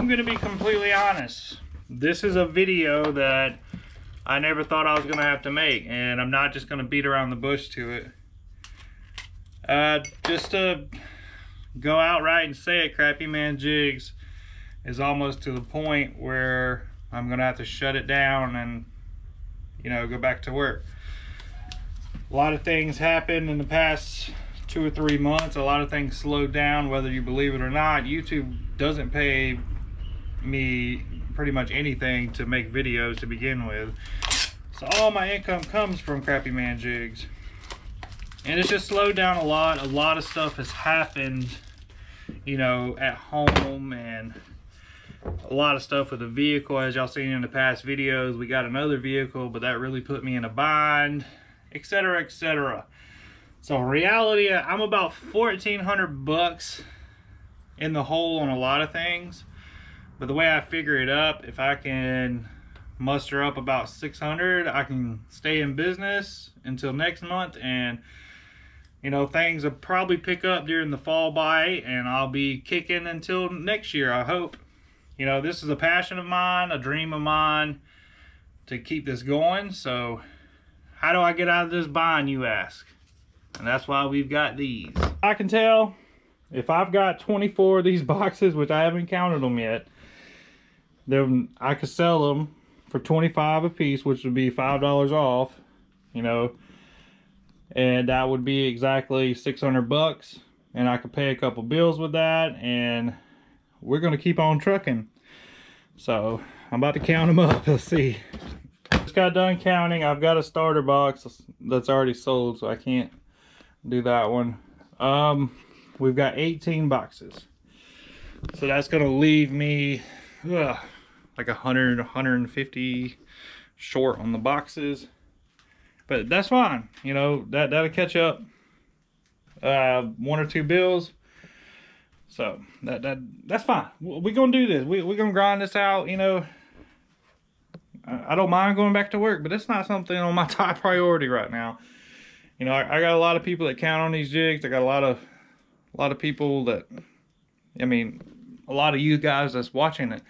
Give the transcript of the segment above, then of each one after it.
I'm gonna be completely honest. This is a video that I never thought I was gonna have to make, and I'm not just gonna beat around the bush to it. Uh, just to go outright and say it, Crappie Man Jigs is almost to the point where I'm gonna have to shut it down and, you know, go back to work. A lot of things happened in the past two or three months. A lot of things slowed down, whether you believe it or not. YouTube doesn't pay me pretty much anything to make videos to begin with. So all my income comes from Crappie Man Jigs. And it's just slowed down a lot. A lot of stuff has happened, you know, at home and a lot of stuff with the vehicle. As y'all seen in the past videos, we got another vehicle, but that really put me in a bind, etc., etc. So reality, I'm about 1400 bucks in the hole on a lot of things. But the way I figure it up, if I can muster up about 600, I can stay in business until next month and you know, things will probably pick up during the fall bite and I'll be kicking until next year, I hope. You know, this is a passion of mine, a dream of mine to keep this going. So how do I get out of this bind, you ask? And that's why we've got these. I can tell if I've got 24 of these boxes, which I haven't counted them yet, then I could sell them for 25 a piece, which would be $5 off, you know, and that would be exactly 600 bucks. And I could pay a couple bills with that, and we're going to keep on trucking. So I'm about to count them up. Let's see. Just got done counting. I've got a starter box that's already sold, so I can't do that one. Um, we've got 18 boxes. So that's going to leave me ugh, like 100, 150 short on the boxes. But that's fine. You know, that, that'll catch up. Uh, one or two bills. So that that that's fine. We're gonna do this. We we're gonna grind this out. You know, I, I don't mind going back to work, but it's not something on my top priority right now you know, I, I, got a lot of people that count on these jigs. I got a lot of, a lot of people that, I mean, a lot of you guys that's watching it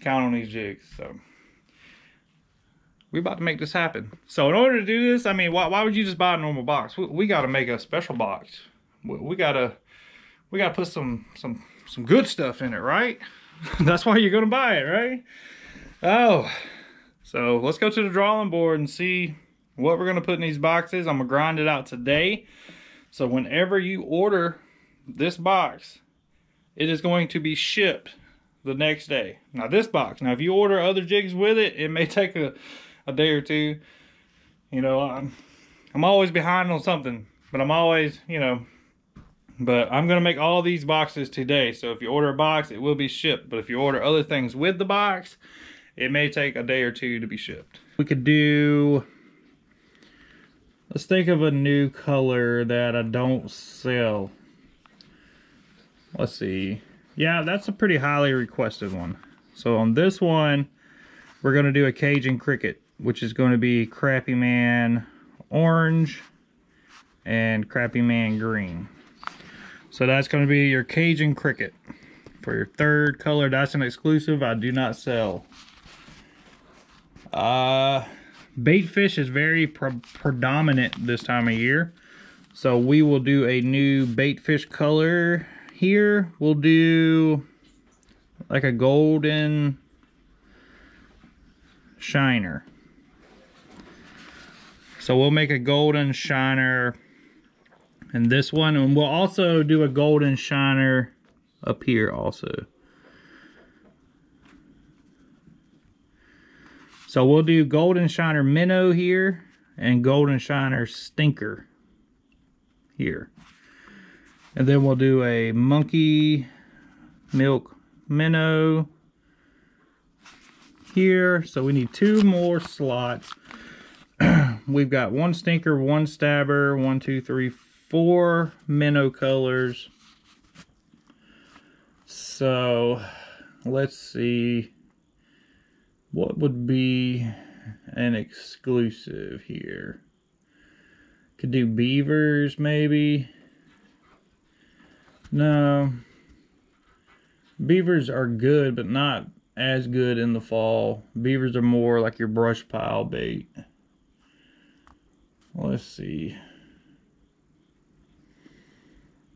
count on these jigs. So we about to make this happen. So in order to do this, I mean, why, why would you just buy a normal box? We, we got to make a special box. We, we got to, we got to put some, some, some good stuff in it, right? that's why you're to buy it, right? Oh, so let's go to the drawing board and see what we're to put in these boxes. I'm to grind it out today. So whenever you order this box, it is going to be shipped the next day. Now this box, now if you order other jigs with it, it may take a, a day or two. You know, I'm, I'm always behind on something, but I'm always, you know, but I'm to make all these boxes today. So if you order a box, it will be shipped. But if you order other things with the box, it may take a day or two to be shipped. We could do Let's think of a new color that I don't sell. Let's see. Yeah, that's a pretty highly requested one. So on this one, we're going to do a Cajun Cricket, which is going to be Crappie Man Orange and Crappie Man Green. So that's going to be your Cajun Cricket. For your third color, that's an exclusive I do not sell. Uh, Bait fish is very pre predominant this time of year. So we will do a new bait fish color here. We'll do like a golden shiner. So we'll make a golden shiner and this one and we'll also do a golden shiner up here also. So we'll do Golden Shiner Minnow here and Golden Shiner Stinker here. And then we'll do a Monkey Milk Minnow here. So we need two more slots. We've got one Stinker, one Stabber, one, two, three, four Minnow colors. So let's see what would be an exclusive here? Could do beavers, maybe. No. beavers are good, but not as good in the fall. Beavers are more like your brush pile bait. Let's see.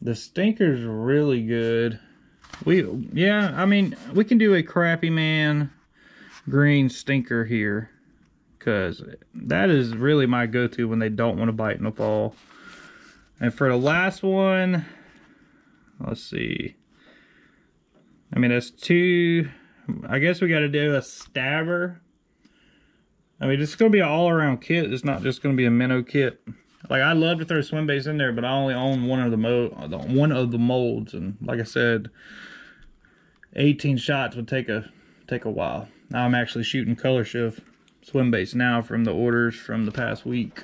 The stinker's really good. We, yeah, I mean, we can do a crappie man green stinker here. Because that is really my go-to when they don't want to bite in the fall. And for the last one, let's see. I mean, that's two, I guess we got to do a stabber. I mean, it's going to be an all-around kit. It's not just going to be a minnow kit. Like, I'd love to throw swim baits in there, but I only own one of the mo one of the molds. And like I said, 18 shots would take a take a while. Now I'm actually shooting color shift swim baits now from the orders from the past week.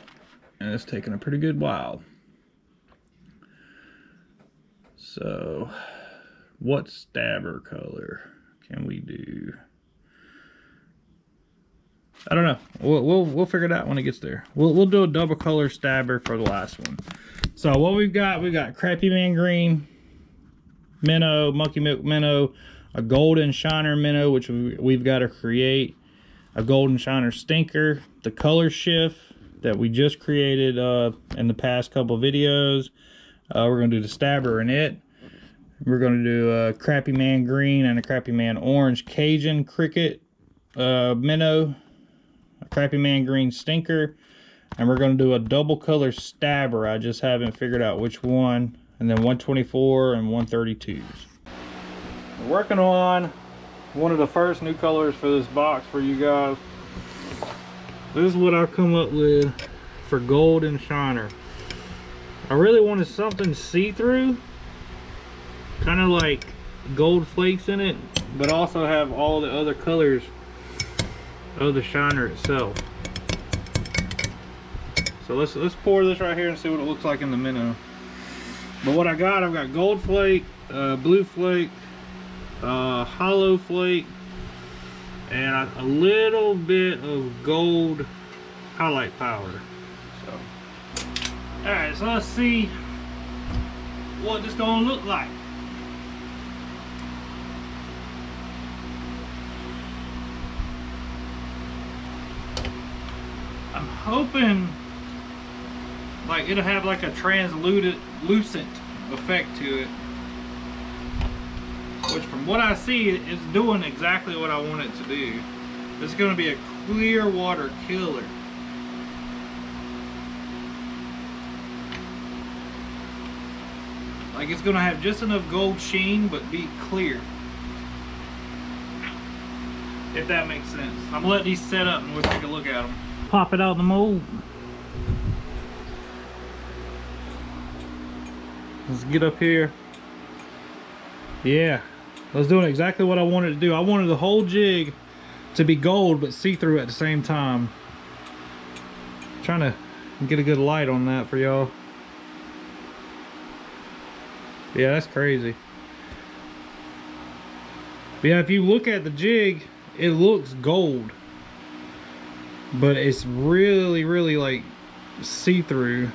And it's taking a pretty good while. So, what stabber color can we do? I don't know. We'll, we'll, we'll figure it out when it gets there. We'll, we'll do a double color stabber for the last one. So what we've got, we've got Crappie Man Green, Minnow, Monkey Milk Minnow, a Golden Shiner Minnow, which we've got to create, a Golden Shiner Stinker, the color shift that we just created uh, in the past couple videos. Uh, we're going to do the stabber in it. We're going to do a Crappie Man Green and a Crappie Man Orange Cajun Cricket uh, Minnow, a Crappie Man Green Stinker, and we're going to do a double color stabber. I just haven't figured out which one. And then 124 and 132s. We're working on one of the first new colors for this box for you guys. This is what I've come up with for Golden Shiner. I really wanted something see-through, kind of like gold flakes in it, but also have all the other colors of the shiner itself. So let's let's pour this right here and see what it looks like in the minnow. But what I got, I've got gold flake, uh, blue flake, uh, hollow flake, and a, a, little bit of gold highlight powder. So, all right, so let's see what this gonna look like. I'm hoping like it'll have like a translucent effect to it which from what I see is doing exactly what I want it to do. It's going to be a clear water killer. Like it's to have just enough gold sheen but be clear. If that makes sense. I'm to let these set up and we'll take a look at them. Pop it out the mold. Let's get up here. Yeah, I was doing exactly what I wanted to do. I wanted the whole jig to be gold but see-through at the same time. trying to get a good light on that for y'all. Yeah, that's crazy. But yeah, if you look at the jig, it looks gold. But it's really, really like see-through.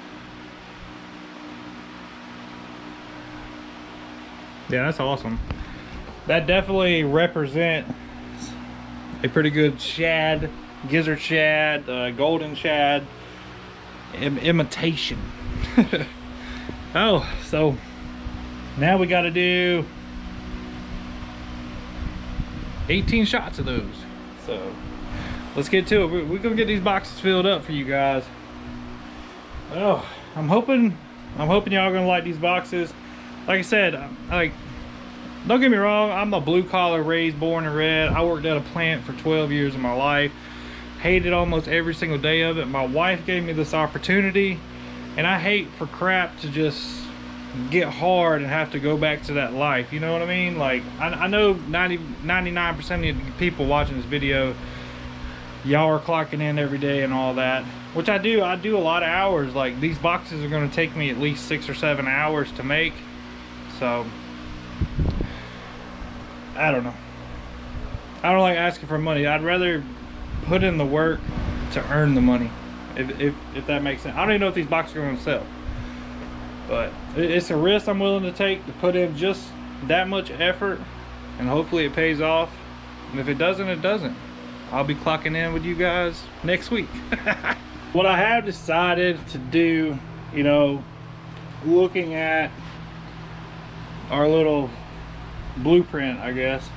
Yeah, that's awesome that definitely represents a pretty good shad, gizzard shad, uh, golden shad Im imitation. oh, so now we got to do 18 shots of those. So let's get to it. We're, we're gonna get these boxes filled up for you guys. Oh, I'm hoping, I'm hoping y'all gonna like these boxes. Like I said, like don't get me wrong, I'm a blue collar raised, born and red. I worked at a plant for 12 years of my life. Hated almost every single day of it. My wife gave me this opportunity and I hate for crap to just get hard and have to go back to that life. You know what I mean? Like, I, I know 90, 99% of the people watching this video, y'all are clocking in every day and all that. Which I do. I do a lot of hours. Like, these boxes are going to take me at least six or seven hours to make. So, I don't know. I don't like asking for money. I'd rather put in the work to earn the money. If, if, if that makes sense. I don't even know if these boxes are going to sell. But it's a risk I'm willing to take to put in just that much effort and hopefully it pays off. And if it doesn't, it doesn't. I'll be clocking in with you guys next week. what I have decided to do, you know, looking at our little blueprint, I guess.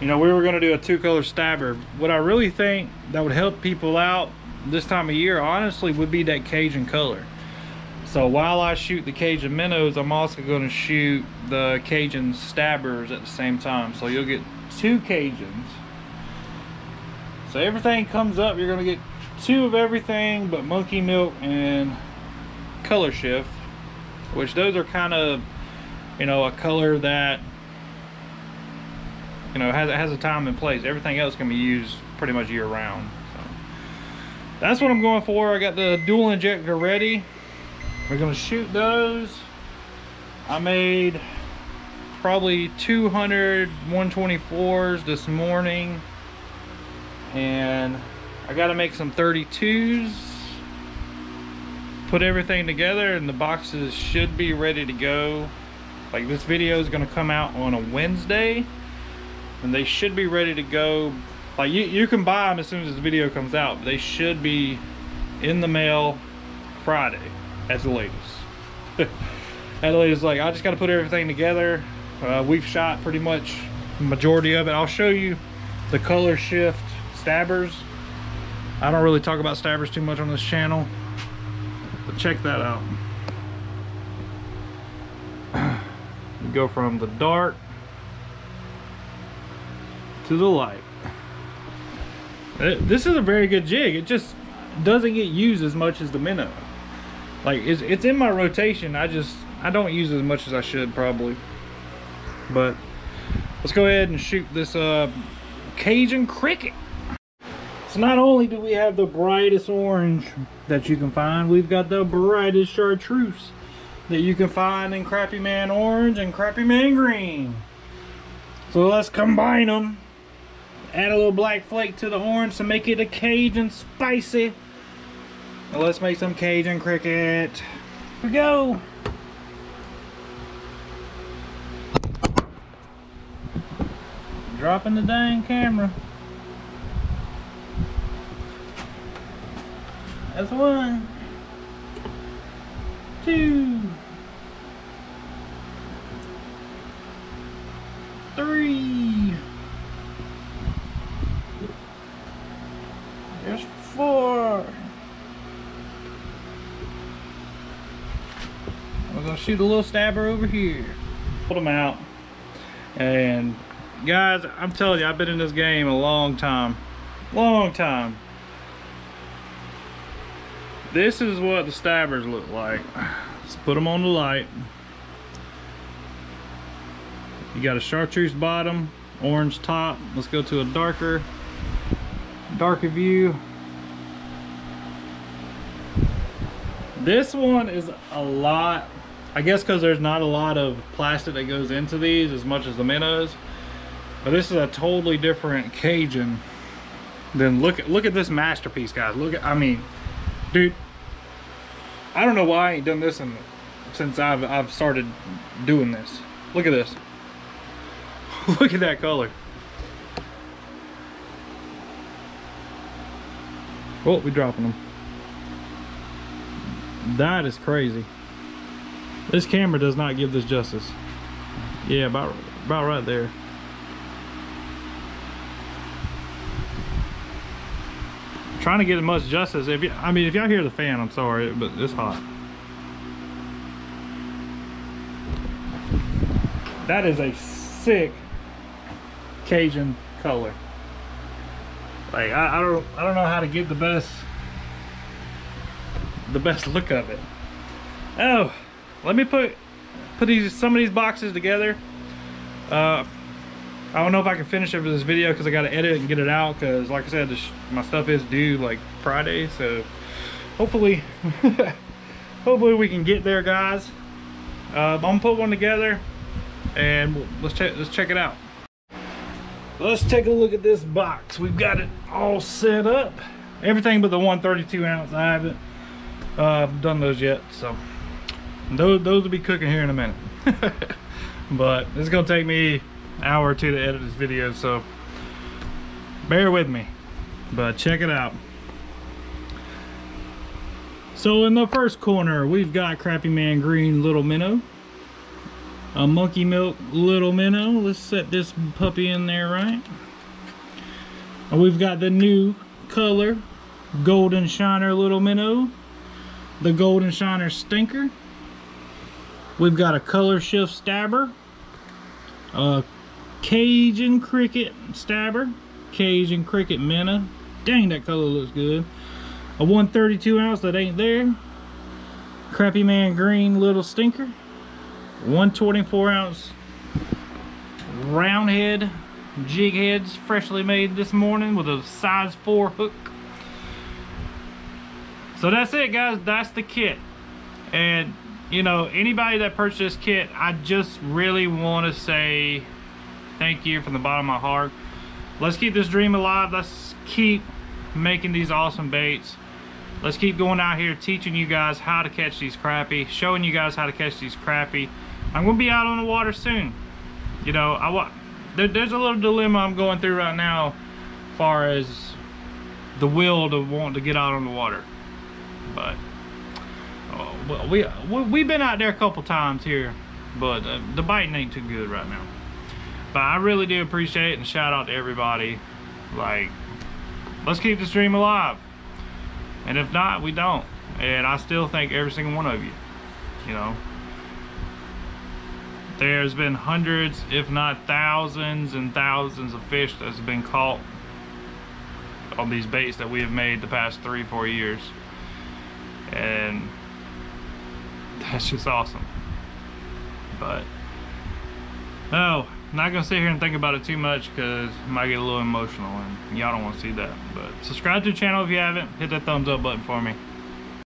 You know, we were gonna do a two color stabber. What I really think that would help people out this time of year, honestly, would be that Cajun color. So while I shoot the Cajun minnows, I'm also gonna shoot the Cajun stabbers at the same time. So you'll get two Cajuns. So everything comes up, you're gonna get two of everything but monkey milk and color shift, which those are kind of, you know, a color that, you know, has, has a time and place. Everything else can be used pretty much year round. So that's what I'm going for. I got the dual injector ready. We're gonna shoot those. I made probably 200 124s this morning. And I got to make some 32s put everything together and the boxes should be ready to go. Like this video is to come out on a Wednesday and they should be ready to go. Like you, you can buy them as soon as this video comes out they should be in the mail Friday as the latest at the latest like I just got to put everything together uh, we've shot pretty much majority of it I'll show you the color shift stabbers I don't really talk about stabbers too much on this channel, but check that out. You go from the dark to the light. This is a very good jig. It just doesn't get used as much as the minnow. Like it's, it's in my rotation. I just I don't use as much as I should probably. But let's go ahead and shoot this uh, Cajun cricket. So not only do we have the brightest orange that you can find, we've got the brightest chartreuse that you can find in Crappie Man Orange and Crappie Man Green. So let's combine them. Add a little black flake to the orange to make it a Cajun spicy. Now let's make some Cajun cricket. Here we go. Dropping the dang camera. That's one, two, three. There's four. Gonna shoot a little stabber over here. Put them out. And guys, I'm telling you, I've been in this game a long time. Long time. This is what the stabbers look like. Let's put them on the light. You got a chartreuse bottom, orange top. Let's go to a darker, darker view. This one is a lot, I guess because there's not a lot of plastic that goes into these as much as the minnows. But this is a totally different Cajun. Then look at look at this masterpiece, guys. Look at I mean, dude i don't know why i ain't done this in, since i've i've started doing this look at this look at that color oh we dropping them that is crazy this camera does not give this justice yeah about about right there trying to get as much justice. If you, I mean, if y'all hear the fan, I'm sorry, but it's hot. That is a sick Cajun color. Like I, I don't, I don't know how to get the best, the best look of it. Oh, let me put, put these some of these boxes together. Uh, I don't know if I can finish it for this video because I got to edit and get it out because like I said this, my stuff is due like Friday so hopefully hopefully we can get there guys. Uh, I'm gonna put one together and let's check let's check it out. Let's take a look at this box. We've got it all set up. Everything but the 132 ounce. I haven't uh, done those yet so those, those will be cooking here in a minute but it's gonna take me hour or two to edit this video, so bear with me. But check it out. So in the first corner, we've got Crappie Man Green Little Minnow. A Monkey Milk Little Minnow. Let's set this puppy in there right. And we've got the new color Golden Shiner Little Minnow. The Golden Shiner Stinker. We've got a Color Shift Stabber. A Cajun Cricket Stabber. Cajun Cricket Minnow. Dang, that color looks good a 132 ounce that ain't there crappie man green little stinker 124 ounce round head jig heads freshly made this morning with a size 4 hook so that's it guys that's the kit and you know anybody that purchased this kit i just really want to say thank you from the bottom of my heart. Let's keep this dream alive. Let's keep making these awesome baits. Let's keep going out here teaching you guys how to catch these crappie showing you guys how to catch these crappie. I'm gonna be out on the water soon. You know i there, there's a little dilemma i'm going through right now far as the will to want to get out on the water but uh, well, we, we've been out there a couple times here but uh, the biting ain't too good right now but i really do appreciate it and shout out to everybody like let's keep this dream alive and if not, we don't. And I still thank every single one of you. You know, there's been hundreds, if not thousands and thousands of fish that's been caught on these baits that we have made the past three, four years. And that's just awesome. But, oh, not gonna sit here and think about it too much because I might get a little emotional and y'all don't want to see that. But subscribe to the channel if you haven't. Hit that thumbs up button for me.